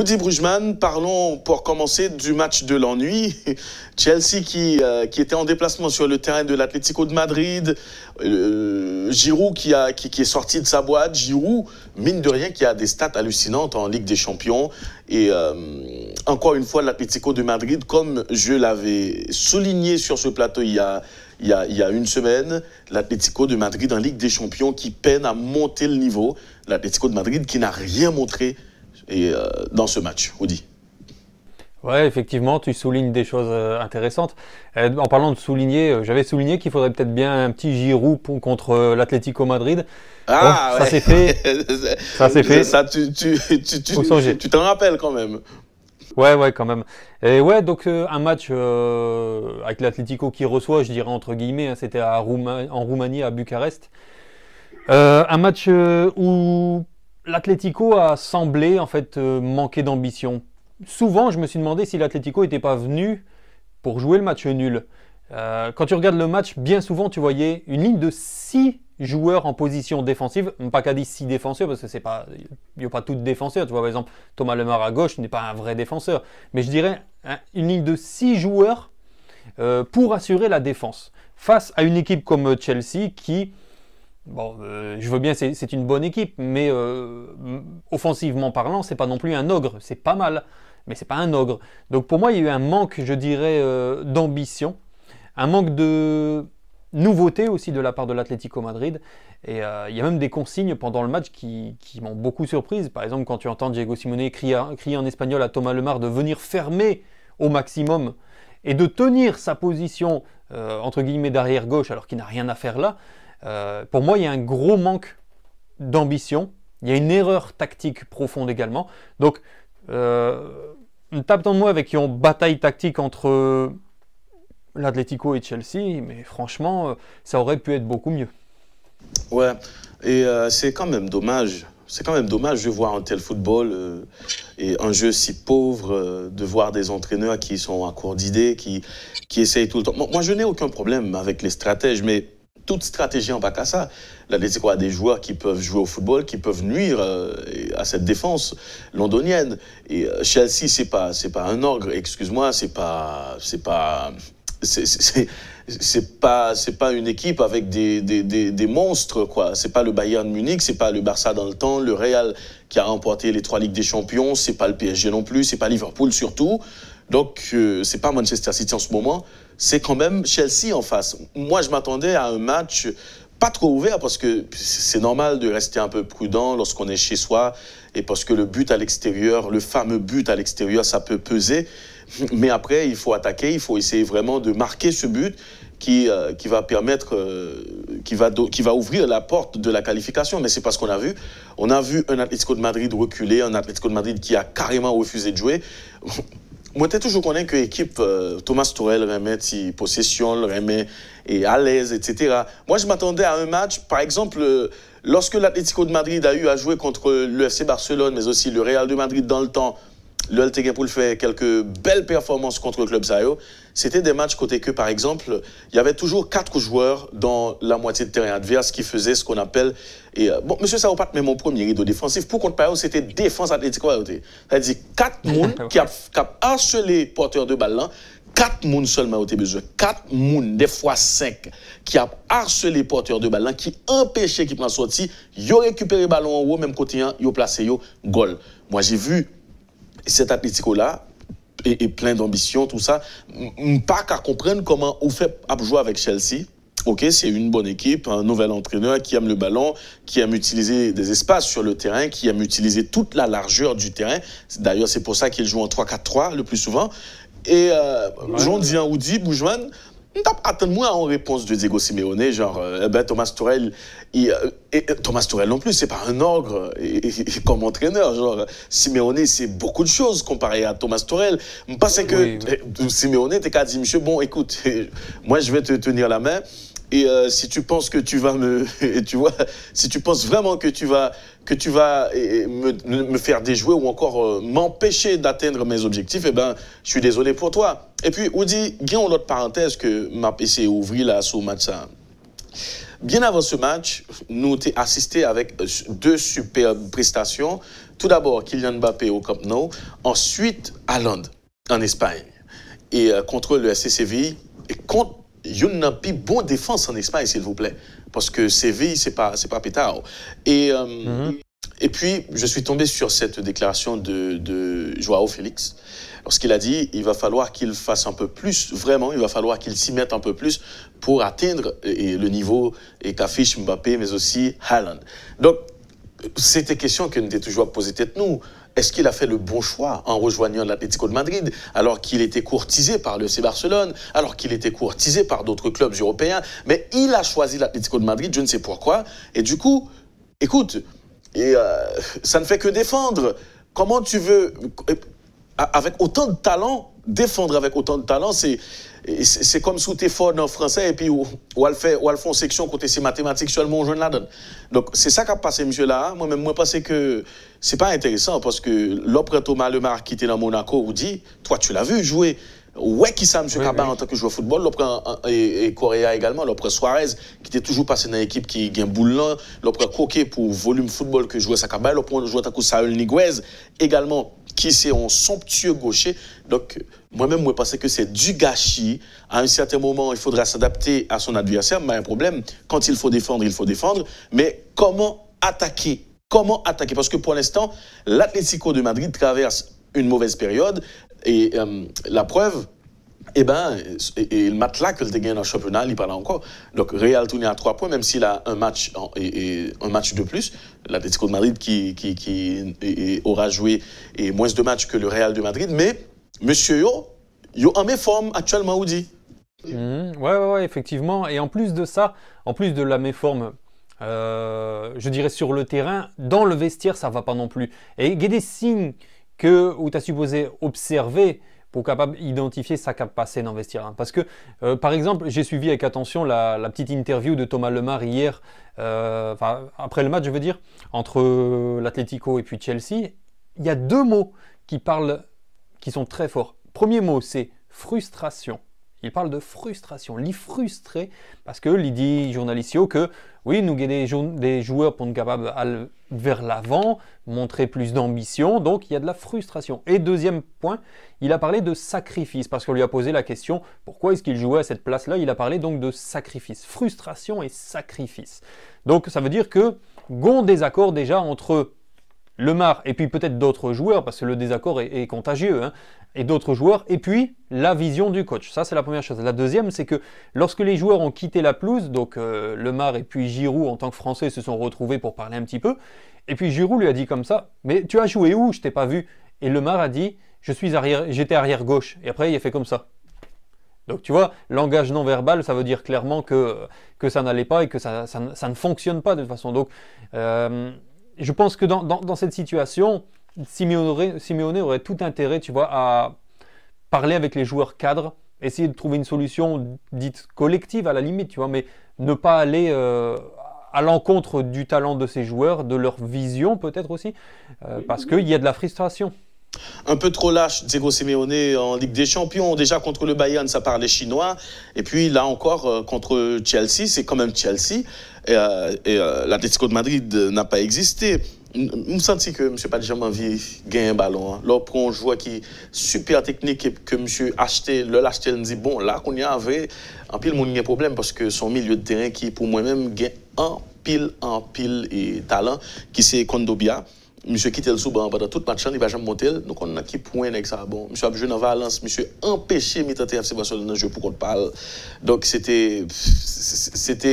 Woody Brugman, parlons pour commencer du match de l'ennui. Chelsea qui, euh, qui était en déplacement sur le terrain de l'Atlético de Madrid. Euh, Giroud qui, a, qui, qui, est sorti de sa boîte. Giroud, mine de rien, qui a des stats hallucinantes en Ligue des Champions. Et euh, encore une fois, l'Atlético de Madrid, comme je l'avais souligné sur ce plateau il y a, il y a, il y a une semaine, l'Atlético de Madrid en Ligue des Champions qui peine à monter le niveau. L'Atlético de Madrid qui n'a rien montré et, euh, dans ce match, Audi. Ouais, effectivement, tu soulignes des choses euh, intéressantes. Euh, en parlant de souligner, j'avais souligné qu'il faudrait peut-être bien un petit Giroud contre l'Atlético Madrid. Ah, Bon, ça ouais. c'est fait. Ça c'est fait. Ça, tu t'en rappelles quand même. Ouais, ouais, quand même. Et ouais, donc euh, un match euh, avec l'Atlético qui reçoit, je dirais entre guillemets, hein, c'était à Rouma- en Roumanie, à Bucarest. Euh, un match où l'Atlético a semblé en fait euh, manquer d'ambition. Souvent, je me suis demandé si l'Atlético n'était pas venu pour jouer le match nul. Euh, quand tu regardes le match, bien souvent, tu voyais une ligne de 6 joueurs en position défensive. Pas qu'à dire 6 défenseurs, parce que c'est pas, n'y a pas tout de défenseurs. Tu vois, par exemple, Thomas Lemar à gauche n'est pas un vrai défenseur. Mais je dirais hein, une ligne de 6 joueurs euh, pour assurer la défense. Face à une équipe comme Chelsea qui, bon, euh, je veux bien, c'est une bonne équipe, mais euh, offensivement parlant, c'est pas non plus un ogre. C'est pas mal, mais c'est pas un ogre. Donc pour moi, il y a eu un manque, je dirais, euh, d'ambition, un manque de nouveauté aussi de la part de l'Atlético Madrid. Et il y a même des consignes pendant le match qui, m'ont beaucoup surprise. Par exemple, quand tu entends Diego Simone crier, en espagnol à Thomas Lemar de venir fermer au maximum et de tenir sa position entre guillemets d'arrière gauche alors qu'il n'a rien à faire là. Euh, pour moi, il y a un gros manque d'ambition. Il y a une erreur tactique profonde également. Donc, euh, une tape dans le moi avec une bataille tactique entre l'Atlético et Chelsea, mais franchement, euh, ça aurait pu être beaucoup mieux. Ouais, et euh, c'est quand même dommage. C'est quand même dommage de voir un tel football euh, et un jeu si pauvre, euh, de voir des entraîneurs qui sont à court d'idées, qui, qui essayent tout le temps. Moi, je n'ai aucun problème avec les stratèges, mais toute stratégie en pas qu'à ça. L'Atlético a des joueurs qui peuvent jouer au football, qui peuvent nuire euh, à cette défense londonienne. Et euh, Chelsea, c'est pas, c'est pas un ogre. Excuse-moi, c'est pas, c'est pas, c'est, pas, c'est pas une équipe avec des, des, des, des monstres, quoi. C'est pas le Bayern Munich, c'est pas le Barça dans le temps, le Real qui a remporté les trois Ligues des Champions, c'est pas le PSG non plus, c'est pas Liverpool surtout. Donc, euh, c'est pas Manchester City en ce moment, c'est quand même Chelsea en face. Moi, je m'attendais à un match pas trop ouvert parce que c'est normal de rester un peu prudent lorsqu'on est chez soi et parce que le but à l'extérieur, le fameux but à l'extérieur, ça peut peser. Mais après, il faut attaquer, il faut essayer vraiment de marquer ce but qui, euh, qui va permettre, euh, qui, va qui va ouvrir la porte de la qualification. Mais c'est pas ce qu'on a vu. On a vu un Atlético de Madrid reculer, un Atlético de Madrid qui a carrément refusé de jouer. Moi, t'es toujours connu que l'équipe euh, Thomas Tourelle remet si possession, remet et à l'aise, etc. Moi, je m'attendais à un match, par exemple, euh, lorsque l'Atlético de Madrid a eu à jouer contre le Barcelone, mais aussi le Real de Madrid dans le temps, le LTG pour le faire quelques belles performances contre le club Zayo. C'était des matchs côté que, par exemple, il y avait toujours quatre joueurs dans la moitié de terrain adverse qui faisaient ce qu'on appelle. Et, euh, bon, monsieur Sao pas même mon premier rideau défensif. Pour contre Payo, c'était défense Atlético. C'est-à-dire quatre monde qui a harcelé porteur de balle là, quatre moun seulement au besoin. Quatre moun, des fois cinq, qui a harcelé porteur de ballon, qui empêché qu'il prenne sorti, yo récupéré le ballon en haut, même côté, hein, yo placé yo, goal. Moi, j'ai vu cet Atlético-là, et, et plein d'ambition, tout ça, pas qu'à comprendre comment on fait à jouer avec Chelsea. Ok, c'est une bonne équipe, un nouvel entraîneur qui aime le ballon, qui aime utiliser des espaces sur le terrain, qui aime utiliser toute la largeur du terrain. D'ailleurs, c'est pour ça qu'il joue en 3-4-3 le plus souvent. Et euh, Jean Dian Oudi, Boujman, attends-moi en réponse de Diego Simeone, genre, euh, eh ben, Thomas Tourelle, il, euh, et, et Thomas Tourelle non plus, c'est pas un ogre et- et- et comme entraîneur. Genre, Simeone, c'est beaucoup de choses comparé à Thomas Tourelle. Je que Oui, oui. eh, Simeone, t'es qu'à dire, monsieur, bon, écoute, moi, je vais te tenir la main. Et euh, si tu penses que tu vas me, tu vois, si tu penses vraiment que tu vas, que tu vas me, faire déjouer ou encore euh, m'empêcher d'atteindre mes objectifs, eh ben, je suis désolé pour toi. Et puis, Oudi, gagne l'autre parenthèse que m'a essayé d'ouvrir là sur match ça. Bien avant ce match, nous avons assisté avec euh, deux superbes prestations tout d'abord Kylian Mbappé au Camp Nou, ensuite à Londres, en Espagne. Et euh, contre le SC Séville, et contre une bon défense en Espagne, s'il vous plaît. Parce que Séville, c'est pas, c'est pas pétard. Et, euh, mhm. et puis, je suis tombé sur cette déclaration de, de Joao Félix. Lorsqu'il a dit, il va falloir qu'il fasse un peu plus, vraiment, il va falloir qu'il s'y mette un peu plus pour atteindre le niveau qu'affiche Mbappé, mais aussi Haaland. Donc, c'était question que nous étions toujours posé tête nous. Est-ce qu'il a fait le bon choix en rejoignant l'Atlético de Madrid alors qu'il était courtisé par le C Barcelone, alors qu'il était courtisé par d'autres clubs européens? Mais il a choisi l'Atlético de Madrid, je ne sais pourquoi. Et du coup, écoute, et, euh, ça ne fait que défendre. Comment tu veux, avec autant de talent, défendre avec autant de talent, c'est c'est comme sous tes fort en français et puis ou, ou elle fait section côté ces mathématiques seulement je la donne. Donc c'est ça qu'a passé monsieur là. Moi-même moi pense que c'est pas intéressant parce que l'opre Thomas Lemar qui était dans Monaco vous dit toi tu l'as vu jouer Ouais, qui ça, M. Oui, en tant que joueur de football, l'opre et, et Correa également, l'opre Suarez, qui était toujours passé dans l'équipe qui gagne boulant, l'opre Coquet pour volume football que jouait Sakaba, l'opre joueur Saül Niguez également, qui c'est un somptueux gaucher. Donc, moi-même, moi, pense que c'est du gâchis. À un certain moment, il faudra s'adapter à son adversaire, mais un problème, quand il faut défendre, il faut défendre. Mais comment attaquer? Comment attaquer? Parce que pour l'instant, l'Atlético de Madrid traverse une mauvaise période. Et euh, la preuve, eh ben, et, le matelas que le dans le championnat, il parle encore. Donc, Real tourne à trois points, même s'il a un match, et, un match de plus. L'Atlético de Madrid qui, qui, qui aura joué moins de matchs que le Real de Madrid. Mais, monsieur Yo, Yo en méforme actuellement, où dit mmh, ouais, ouais, effectivement. Et en plus de ça, en plus de la méforme, euh, je dirais sur le terrain, dans le vestiaire, ça va pas non plus. Et il y que, où tu as supposé observer pour capable identifier ça qui a passé dans le vestiaire. Hein. Parce que, euh, par exemple, j'ai suivi avec attention la, petite interview de Thomas Lemar hier, euh, après le match, je veux dire, entre l'Atlético et puis Chelsea. Il y a deux mots qui parlent, qui sont très forts. Premier mot, c'est frustration. Il parle de frustration, l'y frustré, parce que il dit journaliste que oui, nous avons des, joueurs pour nous capables d'aller vers l'avant, montrer plus d'ambition, donc il y a de la frustration. Et deuxième point, il a parlé de sacrifice, parce qu'on lui a posé la question pourquoi est-ce qu'il jouait à cette place-là? Il a parlé donc de sacrifice, frustration et sacrifice. Donc ça veut dire que gon désaccord déjà entre Lemar et puis peut-être d'autres joueurs, parce que le désaccord est, contagieux, hein, et d'autres joueurs, et puis la vision du coach. Ça, c'est la première chose. La deuxième, c'est que lorsque les joueurs ont quitté la pelouse, donc euh, Lemar et puis Giroud, en tant que Français, se sont retrouvés pour parler un petit peu, et puis Giroud lui a dit comme ça, mais tu as joué où? Je t'ai pas vu. Et Lemar a dit, je suis arrière, j'étais arrière gauche. Et après, il a fait comme ça. Donc tu vois, langage non verbal, ça veut dire clairement que, que ça n'allait pas et que ça, ça, ne fonctionne pas de toute façon. Donc euh, je pense que dans, cette situation, Simeone, aurait tout intérêt, tu vois, à parler avec les joueurs cadres, essayer de trouver une solution dite collective à la limite, tu vois, mais ne pas aller euh, à l'encontre du talent de ces joueurs, de leur vision peut-être aussi, euh, parce qu'il y a de la frustration. Un peu trop lâche, Diego Simeone en Ligue des Champions. Déjà contre le Bayern, ça parlait chinois. Et puis là encore, euh, contre Chelsea, c'est quand même Chelsea. Et, euh, et l'Atlético de Madrid n'a pas existé. M senti ke msè Pat Jaman vi gen yon balon. Lò pron jwa ki super teknik ke msè achete, lò l'achete l n di bon, la kon yon avre, an pil moun gen problem paske son milieu de teren ki pou mwen men gen an pil, an pil e talan ki se Kondobia. Msè kite l souban, padan tout matchan, li va jam montel, nou kon nan ki pouen ek sa bon. Msè apjou nan valans, msè empèche mi tante FC Barcelona jou pou kon pal. Donk sete, sete,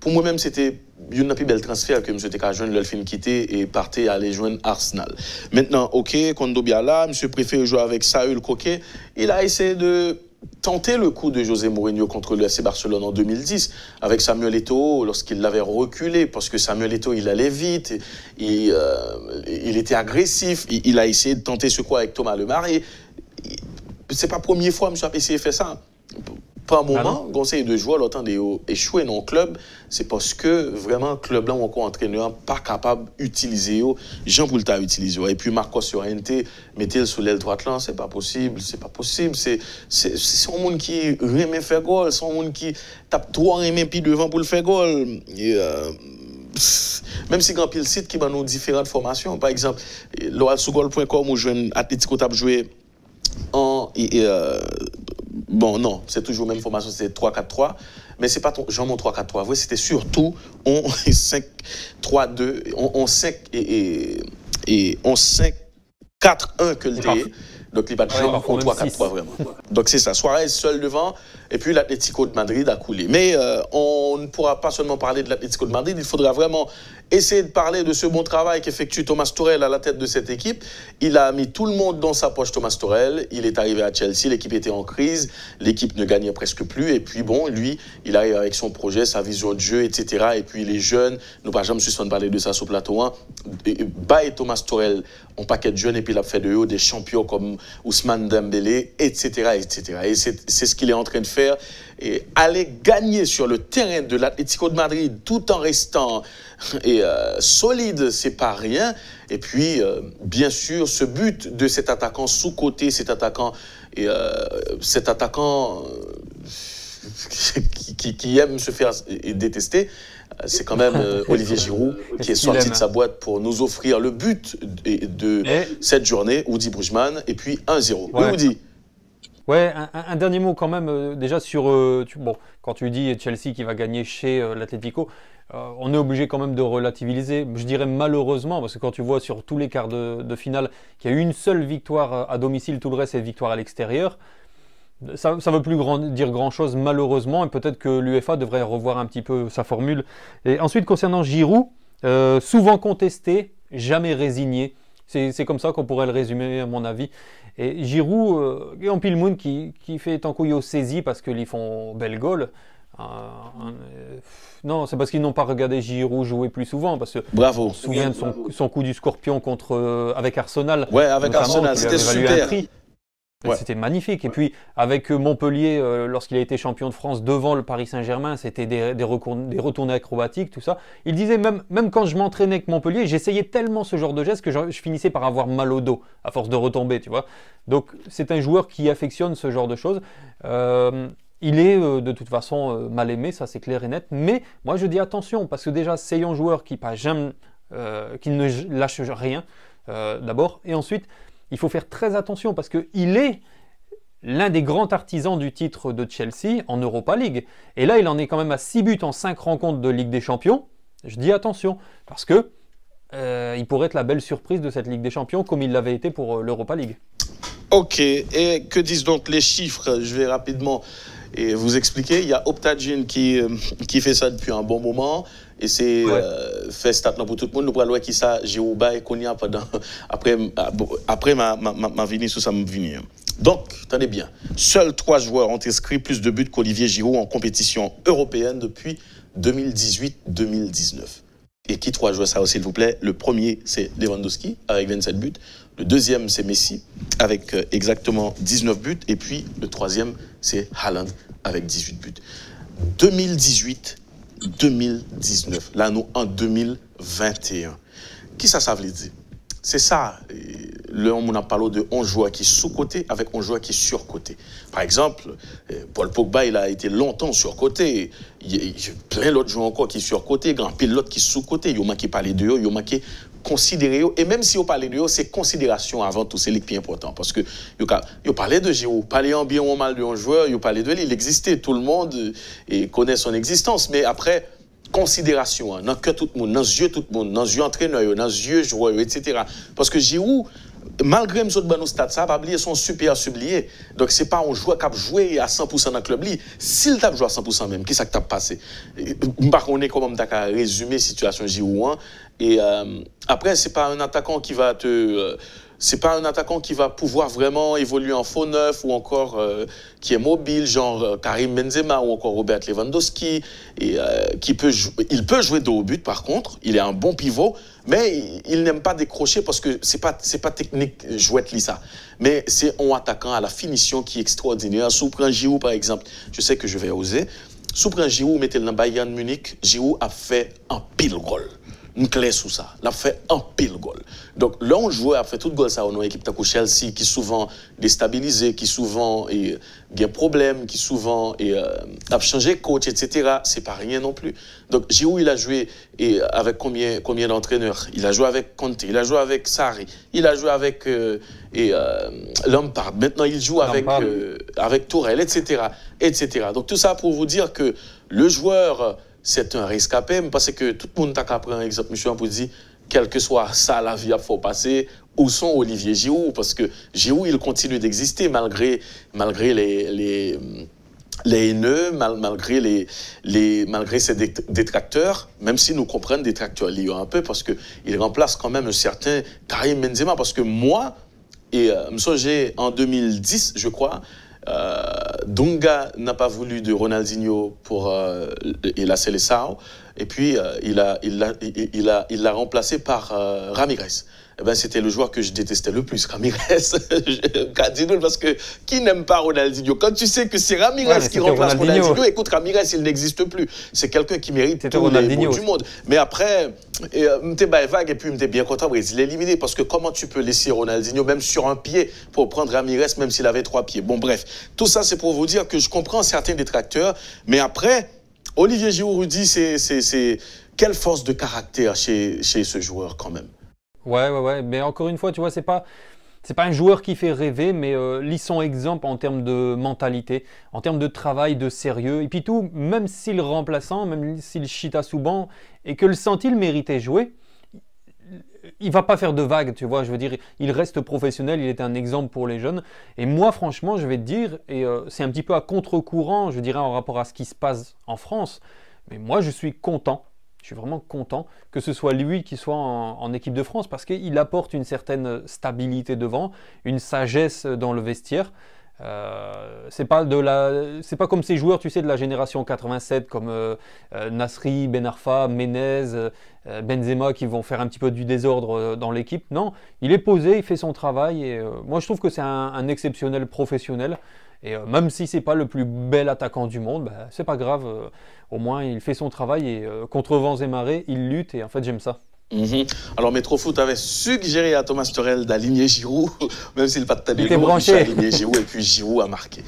pour moi-même c'était une plus belle transfert que monsieur était joindre le film quitté et partait aller joindre Arsenal. Maintenant, OK, Kondobia là, monsieur préfère jouer avec Saül Coquet, il a essayé de tenté le coup de José Mourinho contre le FC Barcelone en 2010 avec Samuel Eto'o lorsqu'il l'avait reculé parce que Samuel Eto'o il allait vite, il, euh, il était agressif, il, a essayé de tenter ce coup avec Thomas Lemar et c'est pas la première fois que M. essayé de faire ça pas un moment, ah conseil de joueurs, l'autant des échoué dans le club, c'est parce que vraiment, le club là, on encore entraîneur pas capable d'utiliser Jean Boulta utiliser. Et puis Marcos NT, mettez-le sous l'aile droite là, c'est pas possible, c'est pas possible. C'est un monde qui remet faire goal, c'est un monde qui tape trois remet puis devant pour le faire goal. Et, euh, même si grand pile site qui va nous différentes formations. Par exemple, loalsougol.com où je Atletico t'a joué en. Euh, bon, non, c'est toujours la même formation, c'est 3-4-3. Mais c'est pas ton, genre mon 3-4-3. Vous c'était surtout on 5-3-2, on, 5 et, et, on 5 4-1 que le D. Donc, il va toujours en 3-4-3 vraiment. Donc, c'est ça. Suarez seul devant. Et puis, l'Atlético de Madrid a coulé. Mais euh, on ne pourra pas seulement parler de l'Atlético de Madrid. Il faudra vraiment essayer de parler de ce bon travail qu'effectue Thomas Torel à la tête de cette équipe. Il a mis tout le monde dans sa poche, Thomas Torel. Il est arrivé à Chelsea, l'équipe était en crise, l'équipe ne gagnait presque plus. Et puis bon, lui, il arrive avec son projet, sa vision de jeu, etc. Et puis les jeunes, nous pas jamais de parler de ça sur plateau 1. Bah et Thomas Torel, on paquet de jeunes, et puis il a fait de eux des champions comme Ousmane Dembélé, etc. etc. Et c'est ce qu'il est en train de faire et aller gagner sur le terrain de l'Atlético de Madrid tout en restant euh, solide, c'est pas rien. Et puis, euh, bien sûr, ce but de cet attaquant sous-côté, cet attaquant, et, euh, cet attaquant qui, aime se faire détester, c'est quand même Olivier Giroud qui est sorti de sa boîte pour nous offrir le but de, cette journée, Oudi Brugman, et puis 1-0. Oui, Oudi Ouais, un, dernier mot quand même, euh, déjà sur, euh, bon, quand tu dis Chelsea qui va gagner chez euh, l'Atlético, on est obligé quand même de relativiser, je dirais malheureusement, parce que quand tu vois sur tous les quarts de, finale qu'il y a une seule victoire à domicile, tout le reste c'est victoire à l'extérieur, ça ne veut plus dire grand-chose malheureusement, et peut-être que l'UEFA devrait revoir un petit peu sa formule. Et ensuite, concernant Giroud, souvent contesté, jamais résigné. C'est comme ça qu'on pourrait le résumer, à mon avis. Et Giroud, euh, et en Pilmoun qui, qui fait tant au saisie parce qu'ils font belle goal. Euh, euh, non, c'est parce qu'ils n'ont pas regardé Giroud jouer plus souvent. Parce que Bravo. On se souvient de son, son coup du scorpion contre, avec Arsenal. Ouais, avec Arsenal, c'était super. C'était magnifique. Et puis, avec Montpellier, euh, lorsqu'il a été champion de France devant le Paris Saint-Germain, c'était des, des, retournées acrobatiques, tout ça. Il disait, même, même quand je m'entraînais avec Montpellier, j'essayais tellement ce genre de geste que je, finissais par avoir mal au dos, à force de retomber, tu vois. Donc, c'est un joueur qui affectionne ce genre de choses. Euh, il est euh, de toute façon mal aimé, ça c'est clair et net. Mais moi, je dis attention, parce que déjà, c'est un joueur qui, pas jamais, qui ne lâche rien, d'abord. Et ensuite, il faut faire très attention parce qu'il est l'un des grands artisans du titre de Chelsea en Europa League. Et là, il en est quand même à 6 buts en 5 rencontres de Ligue des Champions. Je dis attention, parce que euh, il pourrait être la belle surprise de cette Ligue des Champions, comme il l'avait été pour euh, l'Europa League. Ok, et que disent donc les chiffres? Je vais rapidement vous expliquer. Il y a Optagine qui, euh, qui fait ça depuis un bon moment. Et c'est euh, fait stat pour tout le monde. Nous allons qui ça, j'ai oublié qu'on y a pendant, après, après ma, ma, ma, venue sous sa venue. Donc, tenez bien, seuls trois joueurs ont inscrit plus de buts qu'Olivier Giroud en compétition européenne depuis 2018-2019. Et qui trois joueurs ça, s'il vous plaît? Le premier, c'est Lewandowski, avec 27 buts. Le deuxième, c'est Messi, avec euh, exactement 19 buts. Et puis, le troisième, c'est Haaland, avec 18 buts. 2018 2019. Là, nous, en 2021. Qui ça, ça veut dire? C'est ça. Là, on a parlé de 11 joueurs qui sont sous-côté avec 11 joueurs qui sont sur-côté. Par exemple, euh, Paul Pogba, il a été longtemps sur-côté. Il y a plein d'autres joueurs encore qui sur-côté, grand pilote qui sont sous-côté. Il y a qui parlé de eux, il y qui considérer et même si on parlait de eux c'est considération avant tout. C'est le plus important. Parce que vous parlez de Giroud parler en bien ou en mal d'un joueur vous parlez de lui. Il existait. Tout le monde euh, et connaît son existence. Mais après considération hein, dans que tout le monde dans les yeux tout le monde dans les yeux entraîneur dans les yeux joueur etc parce que Giroud malgré M. Banou Stade, ça va oublier son super sublié. Donc, ce n'est pas un joueur qui a joué à 100% dans le club. S'il t'a joué à 100% même, qu'est-ce qui t'a passé Par contre, comment tu résumer la situation Giroud. Et euh, après, ce n'est pas un attaquant qui va te. Euh, c'est pas un attaquant qui va pouvoir vraiment évoluer en faux neuf ou encore euh, qui est mobile, genre euh, Karim Benzema ou encore Robert Lewandowski. Et, euh, qui peut il peut jouer de haut but par contre, il est un bon pivot, mais il, n'aime pas décrocher parce que c'est pas c'est pas technique jouette ça. Mais c'est un attaquant à la finition qui est extraordinaire. Sous un Giroud par exemple, je sais que je vais oser. Sous un Giroud, mettez le dans Bayern Munich, Giroud a fait un pile rôle clé sous ça. Il a fait un pile goal. Donc là, on jouait, a fait tout goal ça, on a une équipe de Chelsea qui souvent déstabilisée, qui souvent est bien problème, qui souvent est, euh, a changé coach, etc. C'est pas rien non plus. Donc Giroud, il a joué et avec combien, combien d'entraîneurs? Il a joué avec Conte, il a joué avec Sarri, il a joué avec euh, et, euh, Lampard. Maintenant, il joue avec, avec Tourelle, etc., etc. Donc tout ça pour vous dire que le joueur c'est un à peine parce que tout le monde a pris un exemple, monsieur, pour dire, quel que soit ça, la vie, il faut passer. Où sont Olivier Giroud Parce que Giroud, il continue d'exister malgré, malgré les, les, les haineux, malgré, les, les, malgré ses détracteurs, même si nous comprenons détracteurs liés un peu, parce qu'il remplace quand même un certain Karim Benzema. Parce que moi, et euh, en 2010, je crois, Dunga n'a pas voulu de Ronaldinho pour euh, il a Seleção et puis euh, il a il l'a il, a il l'a remplacé par Ramirez eh ben, c'était le joueur que je détestais le plus, Ramirez. parce que qui n'aime pas Ronaldinho? Quand tu sais que c'est Ramirez qui remplace Ronaldinho. écoute, Ramirez, il n'existe plus. C'est quelqu'un qui mérite tous les mots du monde. Mais après, m'était vague et puis m'était bien content, il est éliminé parce que comment tu peux laisser Ronaldinho même sur un pied pour prendre Ramirez même s'il avait trois pieds? Bon, bref, tout ça c'est pour vous dire que je comprends certains détracteurs, mais après, Olivier Giroud c'est quelle force de caractère chez, ce joueur quand même. Ouais, ouais, ouais. Mais encore une fois, tu vois, c'est pas. Pas un joueur qui fait rêver, mais euh, lit son exemple en termes de mentalité, en termes de travail, de sérieux. Et puis tout, même s'il remplaçant, même s'il chita sous banc, et que le senti le méritait jouer, il va pas faire de vagues, tu vois. Je veux dire, il reste professionnel, il est un exemple pour les jeunes. Et moi, franchement, je vais te dire, et euh, c'est un petit peu à contre-courant, je dirais, en rapport à ce qui se passe en France, mais moi, je suis content je suis vraiment content que ce soit lui qui soit en, équipe de France parce qu'il apporte une certaine stabilité devant, une sagesse dans le vestiaire. Euh, c'est pas de la, c'est pas comme ces joueurs, tu sais, de la génération 87 comme euh, euh, Nasri, Ben Arfa, Menez, Benzema qui vont faire un petit peu du désordre dans l'équipe. Non, il est posé, il fait son travail et moi je trouve que c'est un exceptionnel professionnel. Et même si c'est pas le plus bel attaquant du monde, bah, c'est pas grave. Au moins, il fait son travail et contre vents et marées, il lutte. Et en fait, j'aime ça. Mhm. Alors, Alors, Foot avait suggéré à Thomas Torel d'aligner Giroud, même s'il n'a pas de tableau, il, il a aligné Giroud et puis Giroud a marqué.